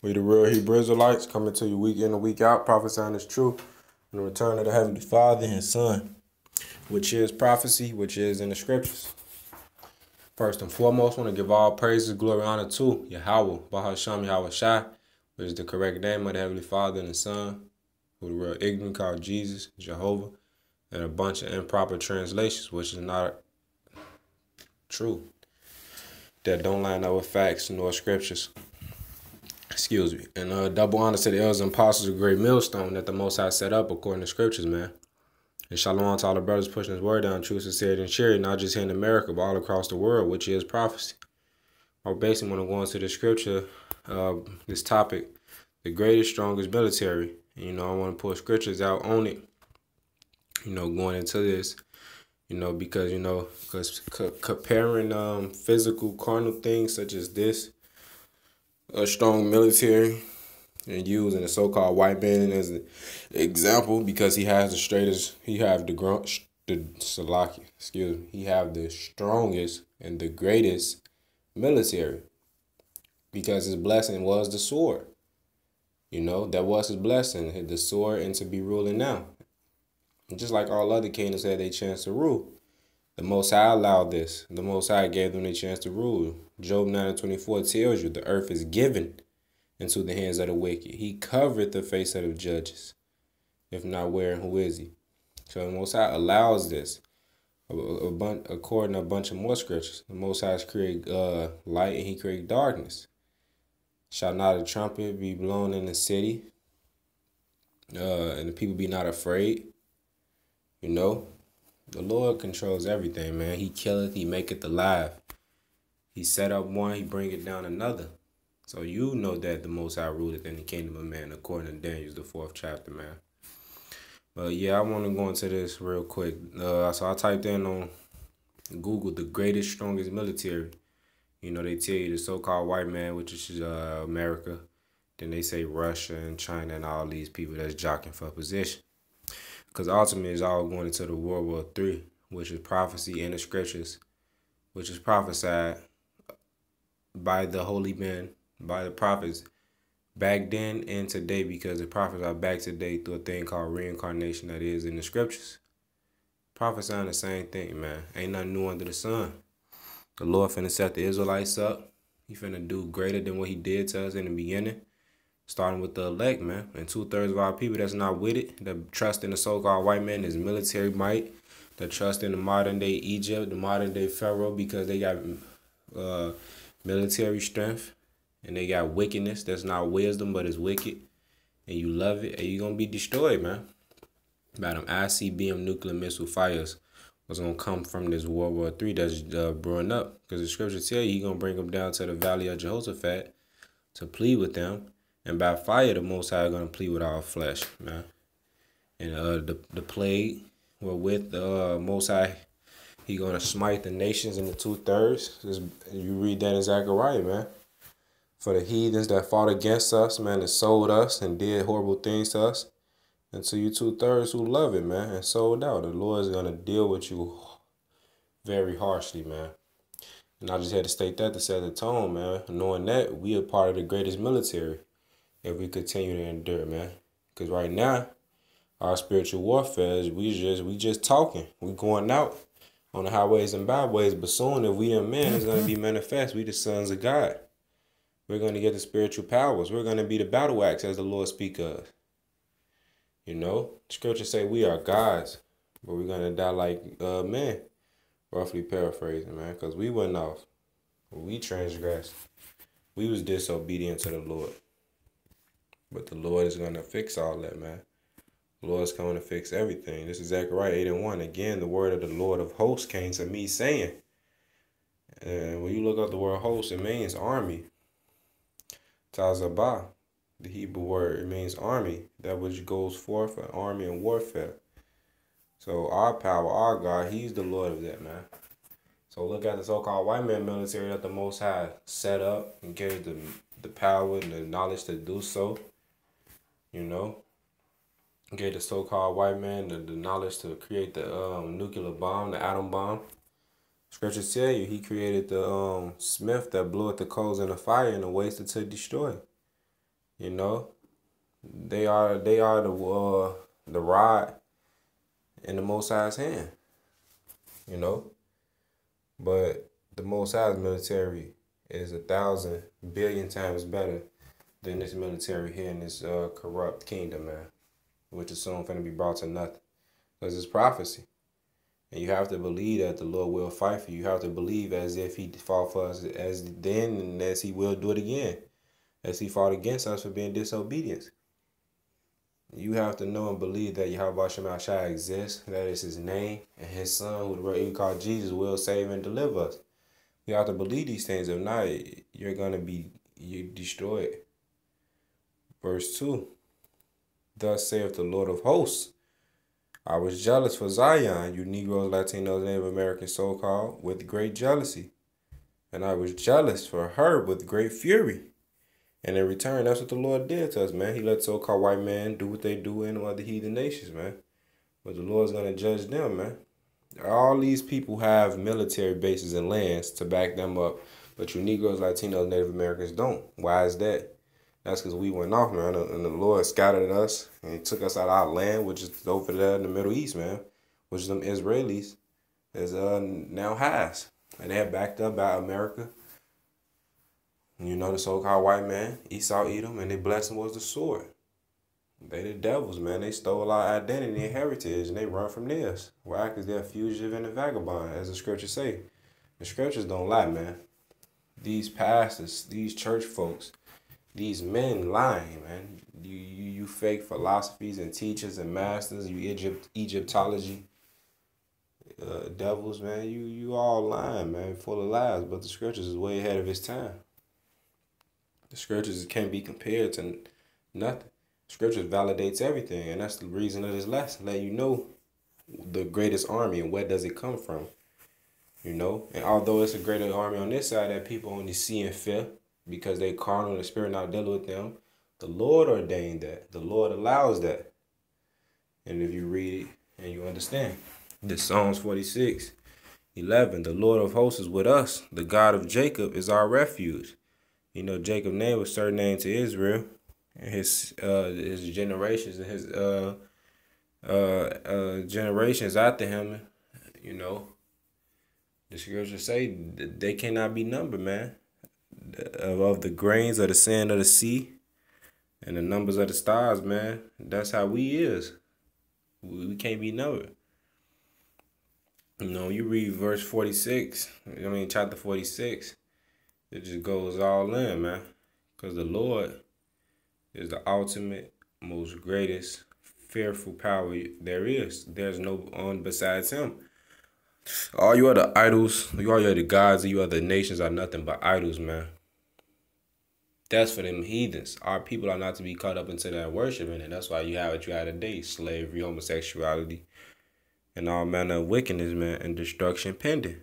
We the real Hebrew Israelites coming to you week in and week out, prophesying is true, and the return of the Heavenly Father and Son, which is prophecy, which is in the scriptures. First and foremost, want to give all praises, glory, honor to Yahweh, Bahasham Yahweh Shai, which is the correct name of the Heavenly Father and the Son, who the real ignorant called Jesus, Jehovah, and a bunch of improper translations, which is not true, that don't line up with facts nor scriptures. Excuse me. And uh, double honor to the elders and apostles of great millstone that the Most High set up according to scriptures, man. And shalom to all the brothers pushing his word down, true, sincerity, and charity, not just here in America, but all across the world, which is prophecy. I basically want to go into the scripture, uh, this topic, the greatest, strongest military. And, you know, I want to pull scriptures out on it, you know, going into this, you know, because, you know, because comparing um, physical, carnal things such as this, a strong military and using the so-called white man as an example because he has the straightest he have the grunt the Salaki, excuse me, he have the strongest and the greatest military because his blessing was the sword. You know, that was his blessing, the sword and to be ruling now. And just like all other kingdoms had their chance to rule. The Most High allowed this. The Most High gave them a chance to rule. Job 9 and 24 tells you the earth is given into the hands of the wicked. He covered the face of the judges. If not where and who is he? So the Most High allows this. A, a bunch, according to a bunch of more scriptures, the Most High create uh, light and he create darkness. Shall not a trumpet be blown in the city? Uh, and the people be not afraid? You know, the Lord controls everything, man. He killeth, he maketh alive. He set up one, he bring it down another. So you know that the Most High ruleth in the kingdom of man, according to Daniel, the fourth chapter, man. But yeah, I want to go into this real quick. Uh, so I typed in on Google the greatest, strongest military. You know, they tell you the so-called white man, which is uh, America. Then they say Russia and China and all these people that's jockeying for a position. Because ultimately, it's all going into the World War Three, which is prophecy in the scriptures, which is prophesied by the holy men, by the prophets back then and today, because the prophets are back today through a thing called reincarnation that is in the scriptures. Prophesying the same thing, man. Ain't nothing new under the sun. The Lord finna set the Israelites up. He finna do greater than what he did to us in the beginning starting with the elect, man. And two thirds of our people that's not with it, that trust in the so called white man, is military might, that trust in the modern day Egypt, the modern day Pharaoh, because they got uh, military strength and they got wickedness that's not wisdom but is wicked. And you love it, and you're gonna be destroyed, man. By them ICBM nuclear missile fires was gonna come from this World War Three that's uh, brewing up. Because the scripture tell you he gonna bring them down to the valley of Jehoshaphat to plead with them and by fire, the Most High gonna plead with our flesh, man. And uh, the the plague, well, with the uh, Most High, he gonna smite the nations in the two thirds. You read that in Zechariah, man. For the heathens that fought against us, man, and sold us and did horrible things to us. And to you two thirds who love it, man, and sold out. The Lord is gonna deal with you very harshly, man. And I just had to state that to set the tone, man. Knowing that we are part of the greatest military if we continue to endure, man. Because right now, our spiritual warfare is we just we just talking. We going out on the highways and byways, but soon if we are men, it's gonna be manifest. We the sons of God. We're gonna get the spiritual powers. We're gonna be the battle axe as the Lord speak of. You know, scripture say we are gods, but we're gonna die like uh, men. Roughly paraphrasing, man, because we went off. We transgressed. We was disobedient to the Lord. But the Lord is going to fix all that, man. The Lord is coming to fix everything. This is Zechariah 8 and 1. Again, the word of the Lord of hosts came to me saying, and when you look up the word host, it means army. Tazabah, the Hebrew word, it means army. That which goes forth for army and warfare. So our power, our God, He's the Lord of that, man. So look at the so-called white man military that the Most High set up and gave them the power and the knowledge to do so you know. Gave the so-called white man the, the knowledge to create the um, nuclear bomb, the atom bomb. Scriptures tell you he created the um, smith that blew up the coals in the fire and the wasted to destroy. You know, they are they are the uh, the rod in the Most High's hand. You know, but the Most High's military is a thousand billion times better than this military here in this uh, corrupt kingdom, man, which is soon going to be brought to nothing. Because it's prophecy. And you have to believe that the Lord will fight for you. You have to believe as if he fought for us as then and as he will do it again. As he fought against us for being disobedient. You have to know and believe that Yahweh Shema Shai exists, that is his name, and his son, who we call Jesus, will save and deliver us. You have to believe these things. If not, you're going to be you destroyed. Verse 2 Thus saith the Lord of hosts I was jealous for Zion, you Negroes, Latinos, Native Americans, so called, with great jealousy. And I was jealous for her with great fury. And in return, that's what the Lord did to us, man. He let so called white men do what they do in other heathen nations, man. But the Lord's going to judge them, man. All these people have military bases and lands to back them up. But you Negroes, Latinos, Native Americans don't. Why is that? That's because we went off, man, and the Lord scattered us and he took us out of our land, which is over there in the Middle East, man, which them Israelis is uh now has, and they're backed up by America. You know the so-called white man, Esau Edom, and their blessing was the sword. They the devils, man. They stole our identity and heritage, and they run from this. Why? Because they're fugitive and a vagabond, as the scriptures say. The scriptures don't lie, man. These pastors, these church folks, these men lying, man. You, you you fake philosophies and teachers and masters. You Egypt Egyptology uh, devils, man. You you all lying, man, full of lies. But the scriptures is way ahead of its time. The scriptures can't be compared to nothing. Scriptures validates everything, and that's the reason of this lesson. Let you know the greatest army and where does it come from. You know, and although it's a greater army on this side that people only see and feel, because they carnal and the spirit not dealing with them. The Lord ordained that. The Lord allows that. And if you read it and you understand, this Psalms 46, 11, the Lord of hosts is with us. The God of Jacob is our refuge. You know, Jacob name was name to Israel and his uh his generations and his uh uh uh generations after him, you know. The scriptures say they cannot be numbered, man of the grains of the sand of the sea and the numbers of the stars, man. That's how we is. We, can't be numbered. You know, you read verse 46, I mean, chapter 46, it just goes all in, man. Because the Lord is the ultimate, most greatest, fearful power there is. There's no one besides him. All you other idols, you all your other gods, you other nations are nothing but idols, man. That's for them heathens. Our people are not to be caught up into that worshiping, and that's why you have what you have today: slavery, homosexuality, and all manner of wickedness, man, and destruction pending.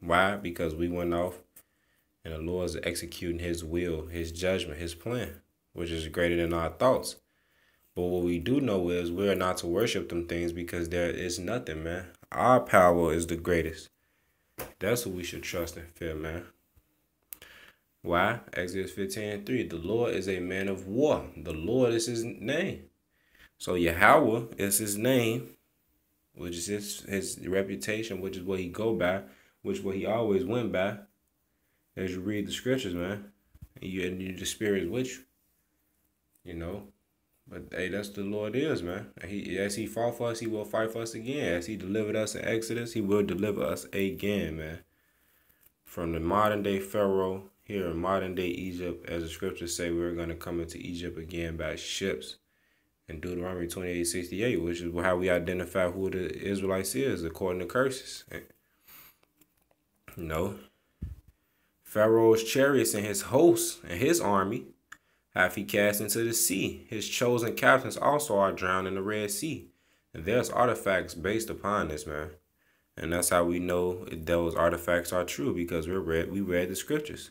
Why? Because we went off, and the Lord is executing His will, His judgment, His plan, which is greater than our thoughts. But what we do know is we're not to worship them things because there is nothing, man. Our power is the greatest. That's what we should trust and fear, man. Why? Exodus 15 3. The Lord is a man of war. The Lord is his name. So Yahweh is his name, which is his, his reputation, which is what he go by, which what he always went by. As you read the scriptures, man. And you and the spirit is with you. You know. But hey, that's the Lord is, man. He as he fought for us, he will fight for us again. As he delivered us in Exodus, he will deliver us again, man. From the modern day Pharaoh here in modern day Egypt, as the scriptures say, we're going to come into Egypt again by ships. In Deuteronomy 28 68, which is how we identify who the Israelites is according to curses. You know, Pharaoh's chariots and his hosts and his army have he cast into the sea. His chosen captains also are drowned in the Red Sea. And there's artifacts based upon this, man. And that's how we know those artifacts are true because we read we read the scriptures.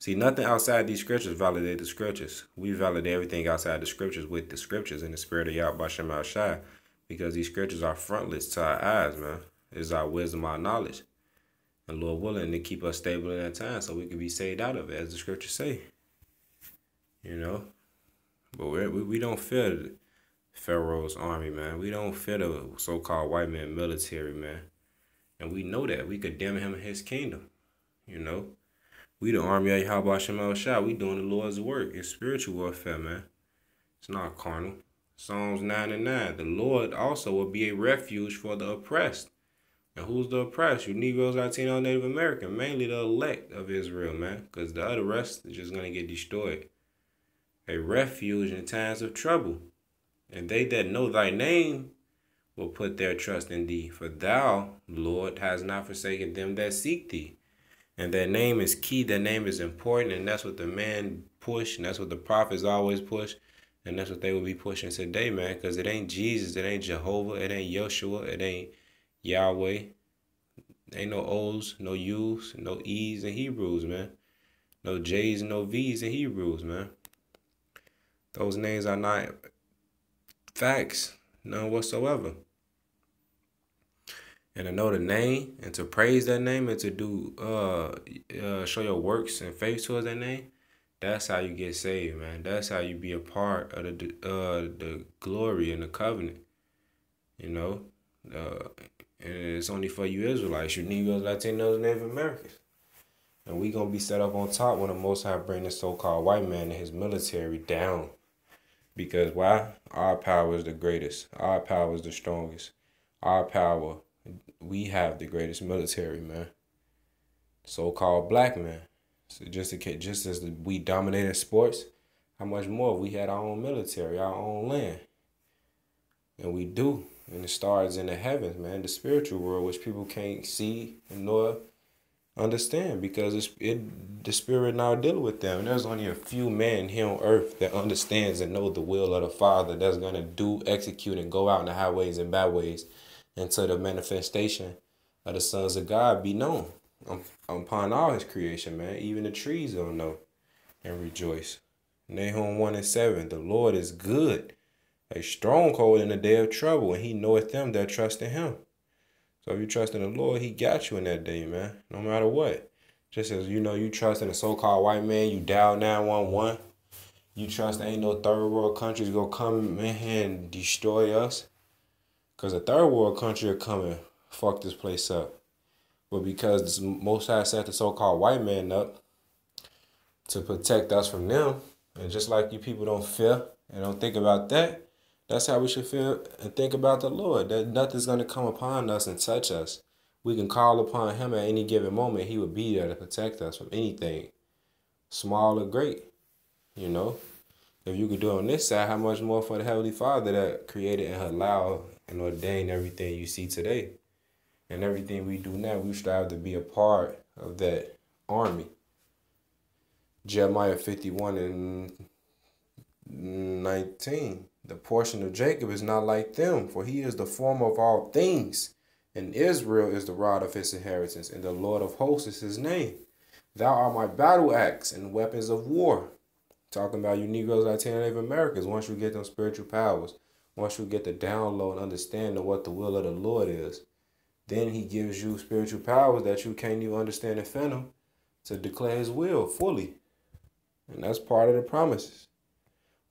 See, nothing outside these scriptures validate the scriptures. We validate everything outside the scriptures with the scriptures in the spirit of Yahweh Shem Shai because these scriptures are frontlets to our eyes, man. It's our wisdom, our knowledge. And Lord willing to keep us stable in that time so we can be saved out of it, as the scriptures say. You know? But we we don't fear Pharaoh's army, man. We don't fear the so-called white man military, man. And we know that. We condemn him and his kingdom. You know? We the army of Yahweh Shemal Shah. We doing the Lord's work. It's spiritual warfare, man. It's not carnal. Psalms 9 and 9. The Lord also will be a refuge for the oppressed. And who's the oppressed? You Negroes, Latino, Native American. Mainly the elect of Israel, man. Because the other rest is just going to get destroyed. A refuge in times of trouble. And they that know thy name will put their trust in thee. For thou, Lord, has not forsaken them that seek thee. And that name is key. That name is important. And that's what the man push. And that's what the prophets always push. And that's what they will be pushing today, man. Because it ain't Jesus. It ain't Jehovah. It ain't Yeshua. It ain't Yahweh. Ain't no O's, no U's, no E's in Hebrews, man. No J's, no V's in Hebrews, man. Those names are not facts, none whatsoever. And to know the name and to praise that name and to do uh, uh show your works and faith towards that name, that's how you get saved, man. That's how you be a part of the uh the glory and the covenant. You know, uh, and it's only for you Israelites, you Negroes, Latinos, Native Americans. And we gonna be set up on top when the Most High bring the so-called white man and his military down. Because why? Our power is the greatest. Our power is the strongest. Our power, we have the greatest military, man. So-called black man. So just to, just as we dominated sports, how much more we had our own military, our own land. And we do. And the stars in the heavens, man, the spiritual world, which people can't see and nor understand because it's, it the spirit now dealing with them. And there's only a few men here on earth that understands and know the will of the Father that's gonna do, execute, and go out in the highways and byways until the manifestation of the sons of God be known um, upon all his creation, man. Even the trees don't know and rejoice. Nahum 1 and 7, the Lord is good, a stronghold in the day of trouble, and he knoweth them that trust in him. So if you trust in the Lord, he got you in that day, man, no matter what. Just as you know, you trust in a so-called white man, you dial 911. You trust ain't no third world countries gonna come in here and destroy us. Cause a third world country are coming fuck this place up. But because this most high set the so-called white man up to protect us from them, and just like you people don't fear and don't think about that, that's how we should feel and think about the Lord. That nothing's gonna come upon us and touch us. We can call upon him at any given moment. He would be there to protect us from anything, small or great. You know? If you could do on this side, how much more for the Heavenly Father that created and allowed and ordained everything you see today? and everything we do now, we strive to be a part of that army. Jeremiah 51 and 19. The portion of Jacob is not like them, for he is the form of all things, and Israel is the rod of his inheritance, and the Lord of hosts is his name. Thou art my battle axe and weapons of war. Talking about you Negroes, Latino, Native Americans. Once you get them spiritual powers, once you get the download and understand of what the will of the Lord is, then he gives you spiritual powers that you can't even understand and fathom to declare his will fully. And that's part of the promises.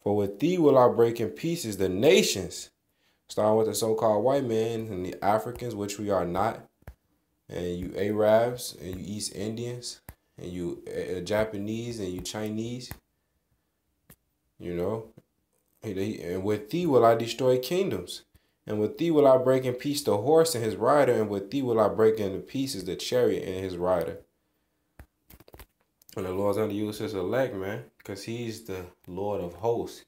For with thee will I break in pieces the nations, starting with the so-called white man and the Africans, which we are not, and you Arabs and you East Indians and you uh, Japanese and you Chinese. You know, and with thee will I destroy kingdoms and with thee will I break in pieces the horse and his rider, and with thee will I break into pieces the chariot and his rider. And the Lord's under you his elect, man, because he's the Lord of hosts.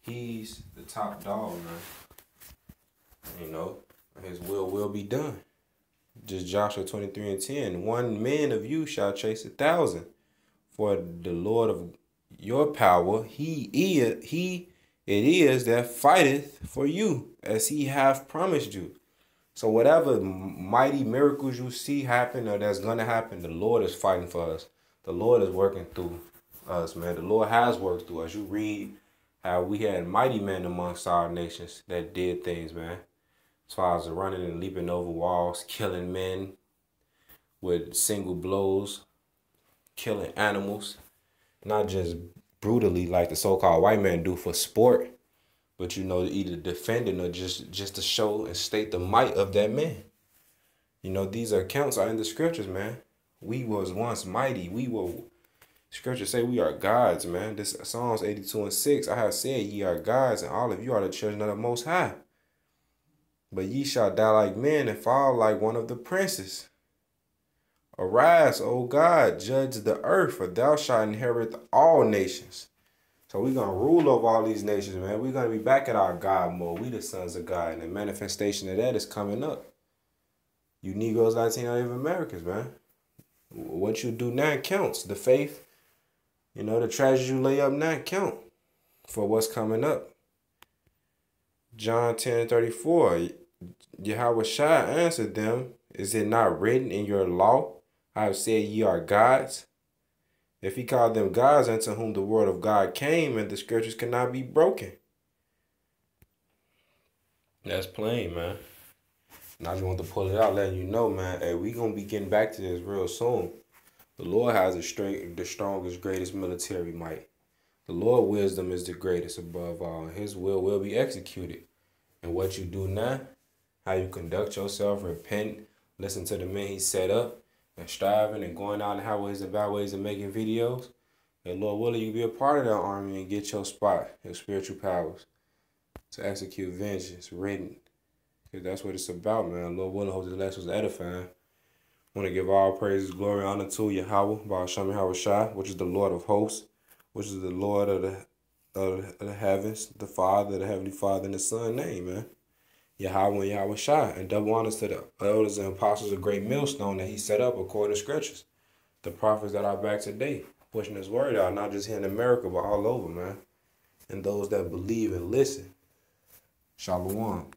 He's the top dog, man. You know, his will will be done. Just Joshua 23 and 10. One man of you shall chase a thousand. For the Lord of your power, he is, he it is that fighteth for you as he hath promised you. So whatever mighty miracles you see happen or that's gonna happen, the Lord is fighting for us. The Lord is working through us, man. The Lord has worked through us. You read how we had mighty men amongst our nations that did things, man. As far as running and leaping over walls, killing men with single blows, killing animals, not just brutally like the so-called white man do for sport, but you know, either defending or just just to show and state the might of that man. You know, these accounts are in the scriptures, man. We was once mighty. We were scriptures say we are gods, man. This Psalms 82 and 6. I have said ye are gods, and all of you are the children of the most high. But ye shall die like men and fall like one of the princes. Arise, O God, judge the earth, for thou shalt inherit all nations. So we're gonna rule over all these nations, man. We're gonna be back at our God mode. We the sons of God, and the manifestation of that is coming up. You Negroes, Latino, even Americans, man. What you do now counts. The faith, you know, the treasures you lay up now count for what's coming up. John 10 34. Yahweh Shai answered them, Is it not written in your law I have said ye are gods. If he called them gods unto whom the word of God came, and the scriptures cannot be broken. That's plain, man. And I just want to pull it out, letting you know, man. Hey, we gonna be getting back to this real soon. The Lord has the strength, the strongest, greatest military might. The Lord wisdom is the greatest above all. His will will be executed. And what you do now, how you conduct yourself, repent, listen to the men he set up, and striving and going out in highways and byways and making videos, and Lord willing, you be a part of that army and get your spot, your spiritual powers to execute vengeance written. Because that's what it's about, man. Lord willing, hope this lesson was edifying. I want to give all praises, glory, honor to Yahweh, Baal Shem Shai, which is the Lord of hosts, which is the Lord of the, of the heavens, the Father, the Heavenly Father, and the Son name, man. Yahweh and Yahweh Shai, and double honors to the elders and apostles of great millstone that he set up according to scriptures. The prophets that are back today, pushing his word out, not just here in America, but all over, man. And those that believe and listen. Shalom.